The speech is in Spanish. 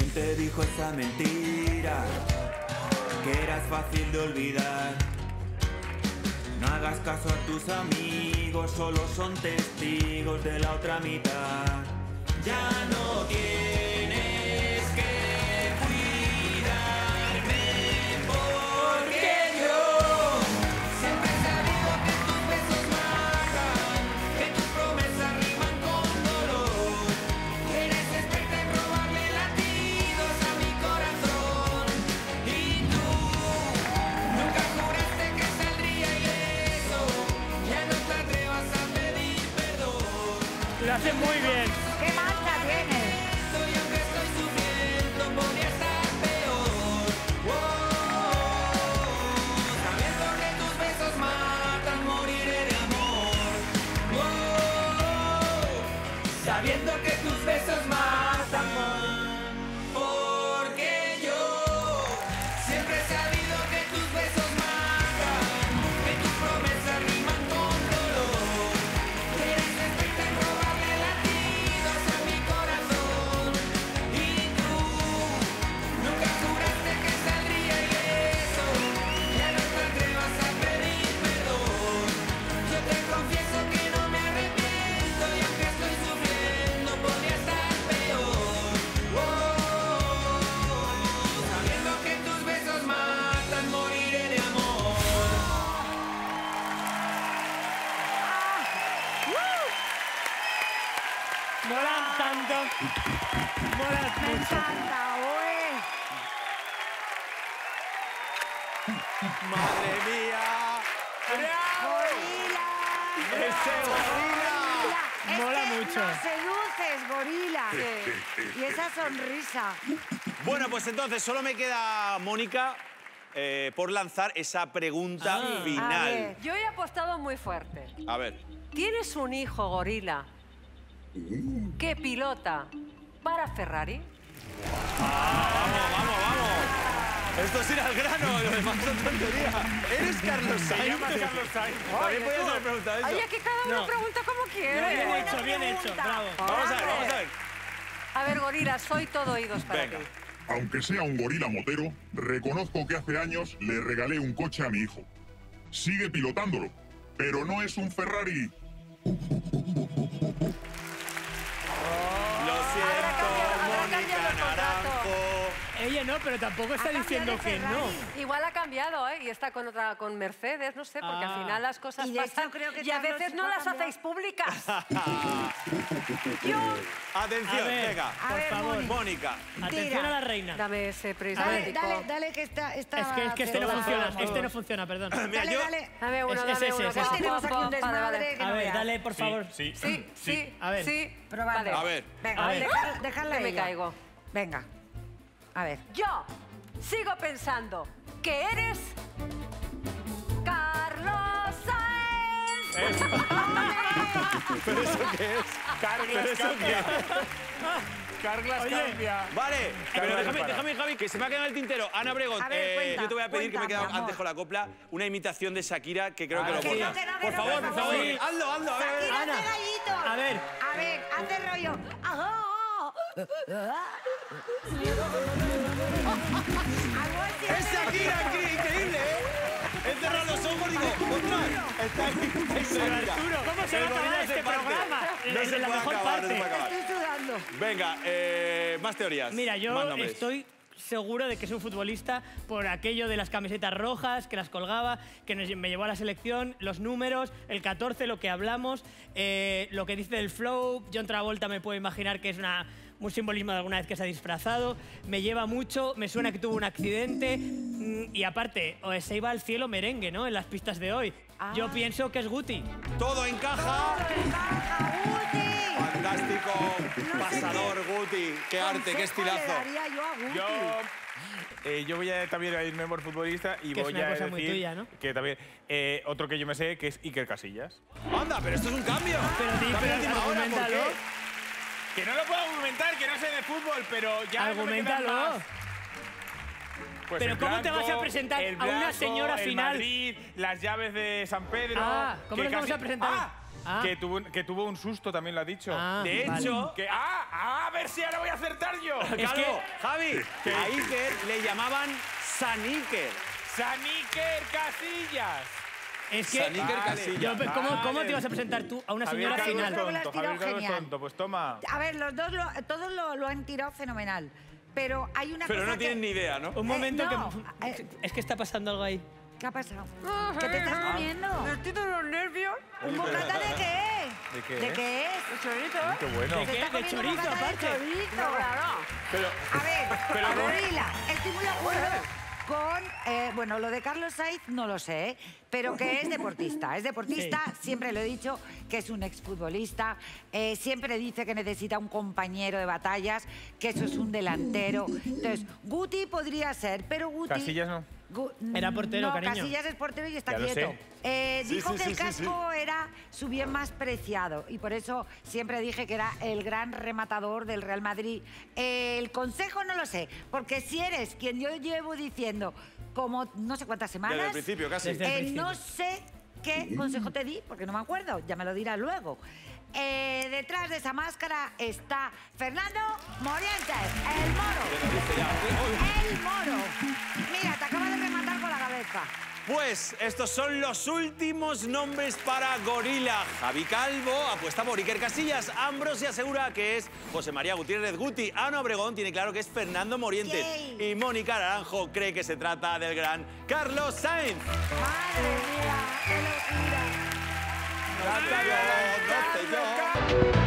¿Quién te dijo esa mentira? Que eras fácil de olvidar. No hagas caso a tus amigos, solo son testigos de la otra mitad. Ya no tienes hace muy bien. Molan tanto. Molan Me mucho. encanta, uy. ¡Madre mía! ¡Gorila! ¡Ese gorila! Es Mola que mucho. Nos seduces, gorila. Y esa sonrisa. Bueno, pues entonces solo me queda, Mónica, eh, por lanzar esa pregunta Ah. A final. ver. Yo he apostado muy fuerte. A ver. ¿Tienes un hijo gorila que pilota para Ferrari? Vamos, vamos, vamos. Esto es ir al grano, lo demás son tontería. ¿Eres Carlos Sainz? Te llamas Carlos Sainz. También podías haber preguntado eso. Oye, que cada uno No. pregunta como quiere. Bien Buena hecho, bien hecho. Bravo. Vamos a ver, vamos a ver. A ver, gorila, soy todo oídos para Venga. ti. Aunque sea un gorila motero, reconozco que hace años le regalé un coche a mi hijo. Sigue pilotándolo, pero no es un Ferrari. Siento, Mónica. Ella no, pero tampoco está diciendo que no. Igual ha cambiado, ¿eh? Y está con otra, con Mercedes, no sé, porque Ah. al final las cosas Y de hecho pasan creo que y a veces no las hacéis públicas. Atención, ver. venga. Por ver, favor. Mónica. Atención a la reina. Dame ese Dale, prismático. dale, dale, que está. está Es que, es que este no funciona, este no funciona, perdón. Mira, Dale, yo- dale. Dame uno, Es- dame es uno. es que ese. va, Tenemos aquí un vale, vale. desmadre que A ver, dale, por favor. Sí. Sí, sí, A ver. sí. Probando. Vale. A ver. Venga, A ver. dejar- dejarla Que me caigo. Venga. A ver. Yo sigo pensando que eres Carlos Sainz. ¿Pero eso qué es? ¿Pero eso. Carglass Oye. cambia. Vale, pero Carlos déjame, déjame, Javi, que se me ha quedado el tintero. Ana Bregón, eh, cuenta, yo te voy a pedir que me he quedado antes con la copla una imitación de Shakira que creo que Ah, lo que no, no, que por favor, por favor, hazlo, hazlo, a ver, a ver. Shakira Ana. A ver. A ver, hace rollo. Algo así ¡Es. Shakira! incre- ¡Increíble, eh! He cerrado los ojos, digo, ¡ostras! Está ahí, es Shakira. Arturo, ¿cómo se va a El gorila acabar este parte. programa? No Es se la puede mejor acabar, no se parte. puede acabar. Estoy sudando. Venga, eh, más teorías. Mira, más yo nombres. estoy seguro de que es un futbolista por aquello de las camisetas rojas, que las colgaba, que nos- me llevó a la selección, los números, el 14, lo que hablamos, eh, lo que dice del flow. John Travolta me puedo imaginar que es una, un simbolismo de alguna vez que se ha disfrazado. Me lleva mucho, me suena que tuvo un accidente mm, y aparte, o se iba al cielo merengue, ¿no? En las pistas de hoy. Yo Ah. pienso que es Guti. Todo encaja. ¡Encaja, Guti! Fantástico. No Pasador, Guti. Qué arte, qué estilazo. le daría yo a Guti. Yo, eh, yo voy a también a irme por futbolista y Que es voy una a cosa decir muy tuya, ¿no? que también eh, otro que yo me sé que es Iker Casillas. Anda, pero esto es un cambio. Pero di, Cambio pero Que no lo puedo argumentar, que no sé de fútbol, pero ya no me Argumentalo. más. Pues Pero ¿cómo te vas a presentar el a una señora el final? Madrid, las llaves de San Pedro. Ah, ¿cómo nos vamos casi- a presentar? Ah, Ah. Que, tuvo, que tuvo un susto, también lo ha dicho. Ah, De vale. hecho, Que, ah, ah, a ver si ahora voy a acertar yo. Es que- Javi, a Iker le llamaban San Iker. Saniker Casillas. Es que. Casillas. Yo, ¿cómo, ¿Cómo te ibas a presentar tú a una señora final? Calvo. tonto, Lo has Javier tirado Calvo es genial. tonto. Pues toma. A ver, los dos lo, todos lo, lo han tirado fenomenal. Pero hay una Pero cosa no que- tienen ni idea, ¿no? Un momento no, que. eh. Es que está pasando algo ahí. ¿Qué ha pasado? ¿Qué te estás comiendo? Estoy de los nervios. ¿Un bocata de qué? ¿De qué ¿De qué es? El chorrito. Qué bueno. ¿De qué? ¿De chorizo, de chorizo. No, claro. Pero, A ver, Pero a estoy muy de acuerdo con, eh, bueno, lo de Carlos Sainz no lo sé, ¿eh? pero que es deportista. Es deportista, siempre lo he dicho, que es un exfutbolista. eh, siempre dice que necesita un compañero de batallas, que eso es un delantero. Entonces, Guti podría ser, pero Guti... Casillas no. Era portero, no, cariño. Casillas es portero y está Ya quieto. Eh, Sí, dijo sí, que sí, el sí, casco era su bien más preciado y por eso siempre dije que era el gran rematador del Real Madrid. Eh, el consejo no lo sé, porque si eres quien yo llevo diciendo como no sé cuántas semanas, Desde el principio, casi. Desde el eh, principio. no sé qué consejo te di, porque no me acuerdo, ya me lo dirás luego. Eh, detrás de esa máscara está Fernando Morientes, el moro. El moro. Mira, te acaba de rematar con la cabeza. Pues estos son los últimos nombres para Gorila. Javi Calvo apuesta por Iker Casillas. Ambrosi asegura que es José María Gutiérrez Guti. Ana Obregón tiene claro que es Fernando Morientes. Yay. Y Mónica Naranjo cree que se trata del gran Carlos Sainz. Madre mía, qué locura. ¡Canta, Obrigado.